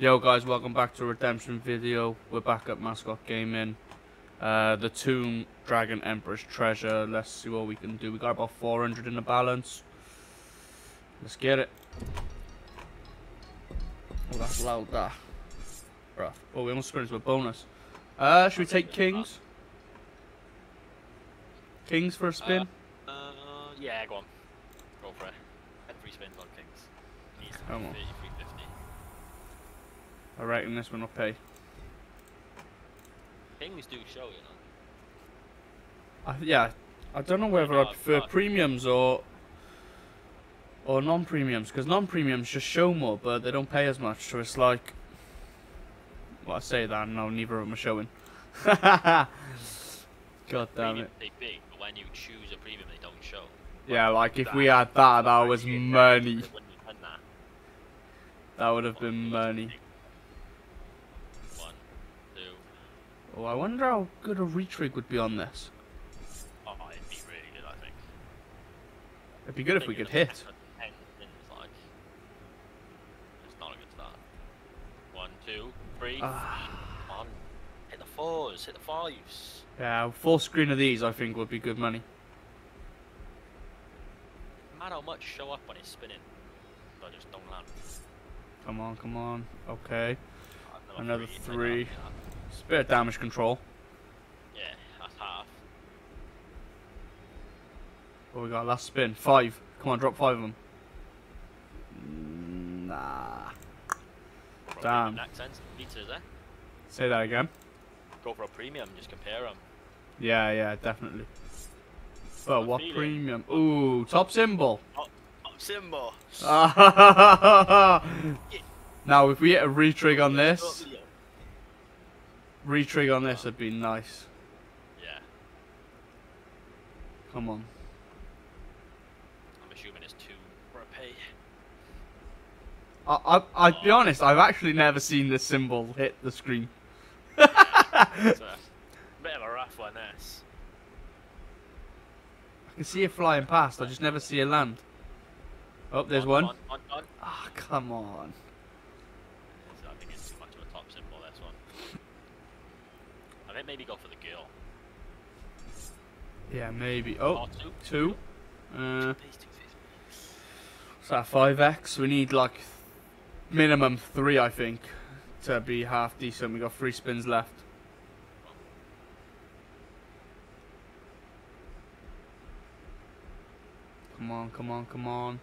Yo guys, welcome back to a Redemption video. We're back at Mascot Gaming. Uh, the Tomb Dragon Emperor's Treasure. Let's see what we can do. We got about 400 in the balance. Let's get it. Oh, that's loud, that. Bruh. Oh, we almost into a bonus. Uh, should we take kings? Kings for a spin? Uh, uh, yeah, go on. Go for it. Head three spins on kings. Come on. 3350. I reckon this one will pay. Kings do show, you know. I, yeah, I don't know whether I prefer premiums or or non-premiums because non-premiums just show more, but they don't pay as much. So it's like, well, I say that, no, neither of them are showing. God damn Premium, it! They big, but when you choose a premium, they don't show. Yeah, like if we had that, that was money. When you that, That would have been money. one, two. Oh, I wonder how good a retrig would be on this. Oh, it'd be really good, I think. It'd be good if we could hit. Ten spins, like. It's not a good start. One, two, three. Ah. On. Hit the fours, hit the fives. Yeah, full screen of these, I think, would be good money. No matter how much show up when it's spinning, but just don't land. Come on, come on. Okay. Another Another three, three. It's a bit of damage control. Yeah, that's half. What we got? Last spin. Five. Come on, drop five of them. Nah. A Damn. sense, pizzas, eh? Say that again. Go for a premium, just compare them. Yeah, yeah, definitely. But Good what feeling. premium? Ooh, top symbol. Oh, Simba! now, if we get a retrig on this, retrig on this would be nice. Yeah, Come on. I'm assuming it's two for a pay. I, I, I'd be honest, I've actually never seen this symbol hit the screen. It's a bit of a rough one, this. I can see it flying past, I just never see it land. Oh, there's One, one. Ah, come on. I think it's too much of a top symbol, this one. Think maybe go for the girl. Yeah, maybe. Oh, Or two. two. Uh, 250. That 5x? We need like minimum three, I think, to be half decent. We got three spins left. Come on, come on, come on.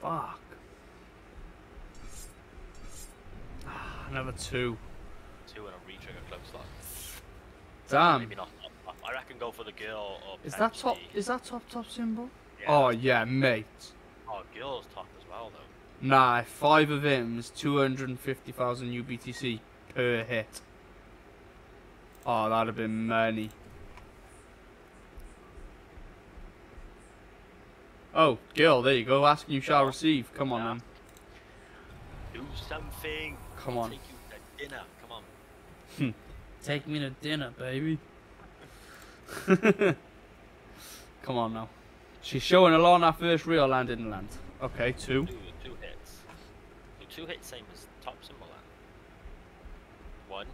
Fuck. Ah, Another two. Two and a retrigger close lock. Damn. Maybe not. top. I reckon go for the girl Is that top? Is that top top symbol? Yeah, Oh yeah, mate. Oh, girl's top as well, though. Nah, five of him is 250,000 UBTC per hit. Oh, that'd have been money. Oh, Gil, there you go. Ask and you shall receive. Come on, Yeah. man. Do something. Come I'll on. Take you to dinner. Come on. Hmm. Take me to dinner, baby. Come on now. She's showing a lot on that first reel land didn't land. Okay, two. Two, two hits. So two hits, same as top symbol then. One.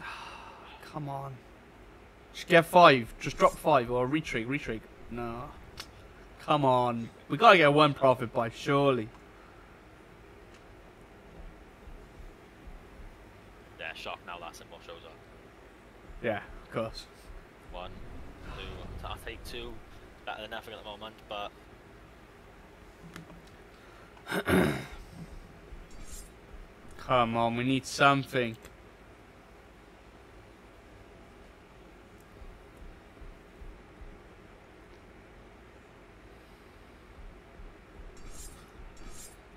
Come on. Just get five. Just drop five or retrig, retrig. No. Come on. We gotta get one profit by, surely. Yeah, shock now that symbol shows up. Yeah, of course. One, two. I'll take two. Better than nothing at the moment, but Come on, we need something.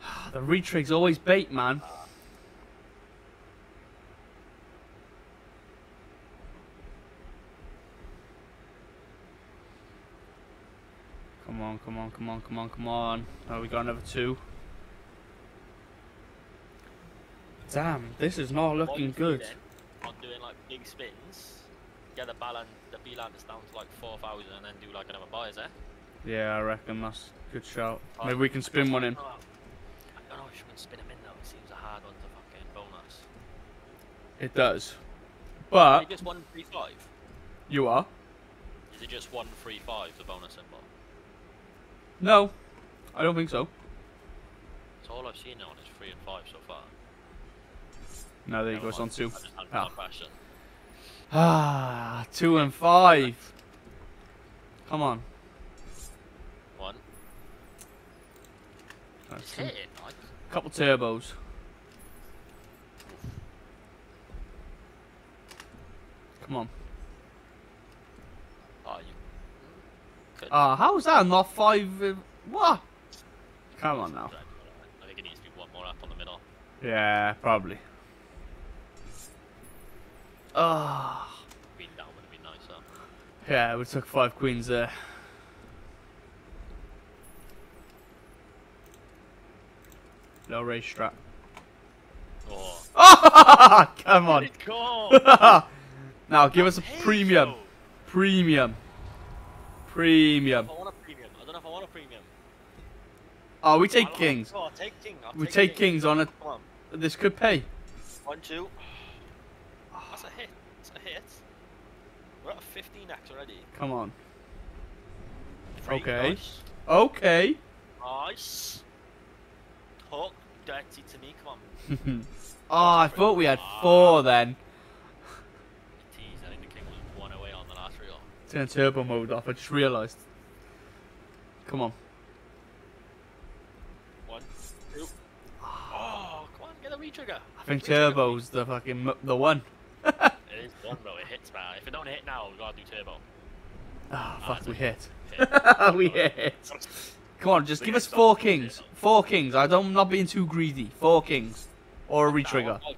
The retrig's always bait, man. Come on, come on, come on, come on, come on. Oh, we got another two. Damn, this is not looking good. feeling On doing like big spins, get the balance, the B landers down to like four thousand, and then do like another buy, is it? Yeah, I reckon that's Good shout. Oh, Maybe we can spin one in. Oh, I don't know if you can spin them in though. It seems a hard one to fucking bonus. It does. Is But it just one three five? you are? Is it just one three five the bonus symbol? No, I don't think so. So all I've seen on is three and five so far. No, there you go. It's on two. I just had Ah. Ah, two and five. Come on. One. That's Just two. hit it. Like, Couple turbos. Come on. oh, you. Could. Ah, how is that not five? uh, What? Come on now. I think it needs to be one more up on the middle. Yeah, probably. Ah. Queen down would have been nicer. Yeah, we took five queens there. No race strap. Oh. Ah, come on. Now give us a premium. Premium. Premium. I want a premium. I don't know if I want a premium. Oh, we take kings. Oh, take king. We take take kings on it. This could pay. One, two. That's a hit. That's a hit. We're at a 15x already. Come on. Three, Okay. Nice. Okay. Nice. Hook. Dirty to me. Come on. oh, I thought we had four then. Tease. I think the king was one away on the last reel. Turn turbo mode off. I just realised. Come on. One, two. Oh, come on. Get a retrigger. I think Retrigger. turbo's the fucking the one. It is one though. It hits man. If it don't hit now, we gotta do turbo. Ah, Ah, fuck, we hit. hit. we hit. Come on, just So give us four kings. Four kings. I don't, I'm not being too greedy. Four kings. Or a retrigger. Five,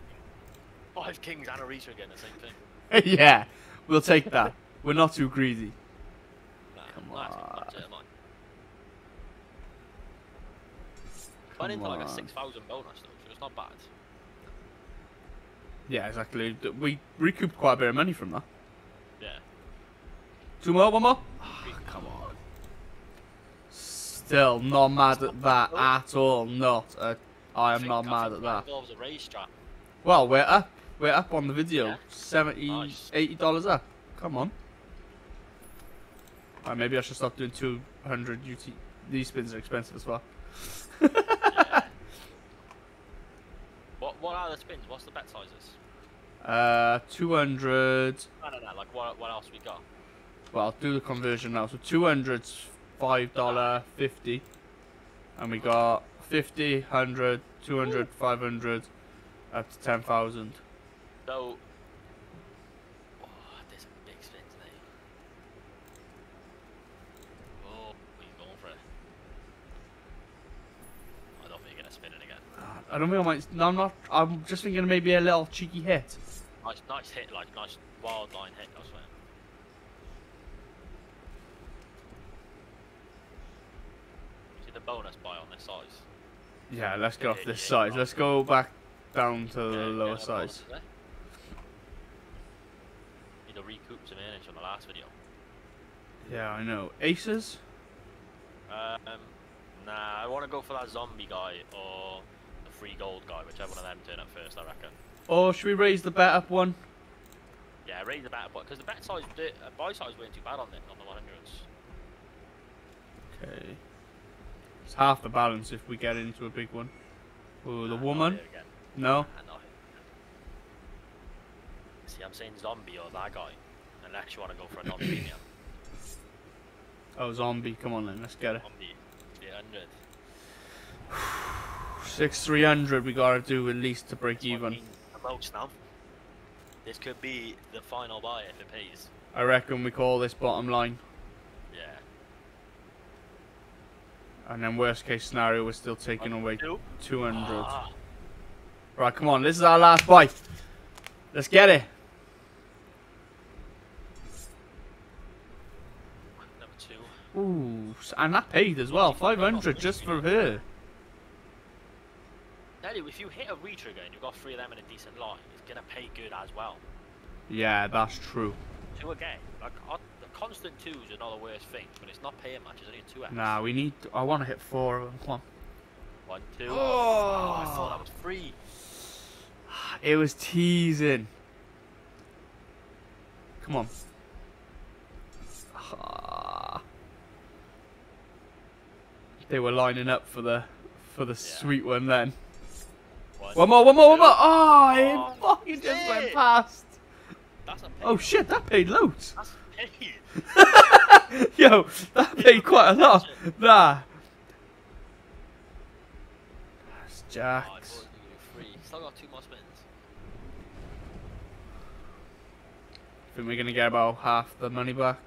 five kings and a retrigger in the same thing. yeah, we'll take that. We're not too greedy. Nah, Come not on. Went into like a 6,000 bonus though, so it's not bad. Yeah, exactly. We recouped quite a bit of money from that. Yeah. Two more, one more. Ah, come on. Still not mad at that at all. Not. At, I am not mad at that. involves a raise strap. Well, we're up. We're up on the video. Yeah. 70 Nice. 80 dollars up. Come on. Alright, maybe I should stop doing 200 UT. These spins are expensive as well. What what are the spins? What's the bet sizes? Uh, 200. No, no, no. Like what what else we got? Well, I'll do the conversion now. So 200's $5, 50. And we got 50, 100, 200, 500, up to 10,000. So. Oh, there's a big spin today. Oh, we going for it. I don't think you're gonna spin it again. I don't think I might. No, I'm not. I'm just thinking maybe a little cheeky hit. Nice, nice hit, like nice wild line hit. I swear. See the bonus buy on this size. Yeah, let's get off this size. Let's go back down to the lower yeah, size. Need to recoup some earnings from the last video. Yeah, I know. Aces? Um, nah, I want to go for that zombie guy or free gold guy, whichever one of them turn up first, I reckon. Or should we raise the bet up one? Yeah, raise the bet up because the bet size, the uh, buy size weren't too bad on it on the 100s. Okay. It's half the balance if we get into a big one. Oh, the Nah, woman? not here again. No? Nah. See, I'm saying zombie or that guy, unless you want to go for a non-premium. Oh, zombie. Come on then, let's get it. zombie, 300. Six three hundred. We gotta do at least to break even. most now. This could be the final buy if it pays. I reckon we call this bottom line, Yeah. and then worst case scenario, we're still taking away Two. two hundred. Ah, Right, come on. This is our last buy. Let's get it. number two. Ooh, and that paid as well. Five hundred just for her. If you hit a retrigger and you've got three of them in a decent line, it's gonna pay good as well. Yeah, that's true. Two again. Like, I, constant twos are not the worst thing, but it's not paying much. It's only a two X. Nah, we need. I want to hit four of them. Come on. One, two. Oh. Oh, I thought that was free. It was teasing. Come on. Ah. They were lining up for the for the sweet one then. One, more, one more, one more. Oh, it Oh, fucking just went past. That's a. Oh shit, that paid loads. Yo, that paid quite a lot. Nah. That's Oh, I Jacks. thought it was gonna be free. Still got two more spins. think we're gonna get about half the money back.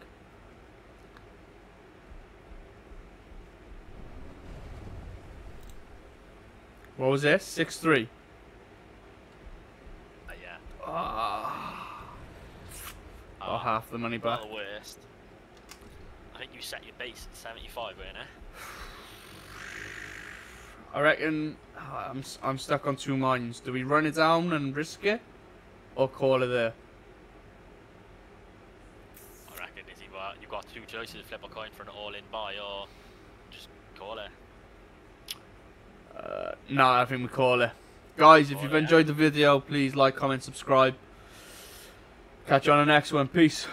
What was this? Six three. Uh, yeah. Ah. Oh, Got half the money back. Not the worst. I think you set your base at 75, weren't you? I reckon ah, I'm I'm stuck on two minds. Do we run it down and risk it, or call it there? I reckon it's either you've got two choices: flip a coin for an all-in buy, or just call it. Uh, no, I think we call it. Guys, if you've enjoyed the video, please like, comment, subscribe. Catch you on the next one. Peace.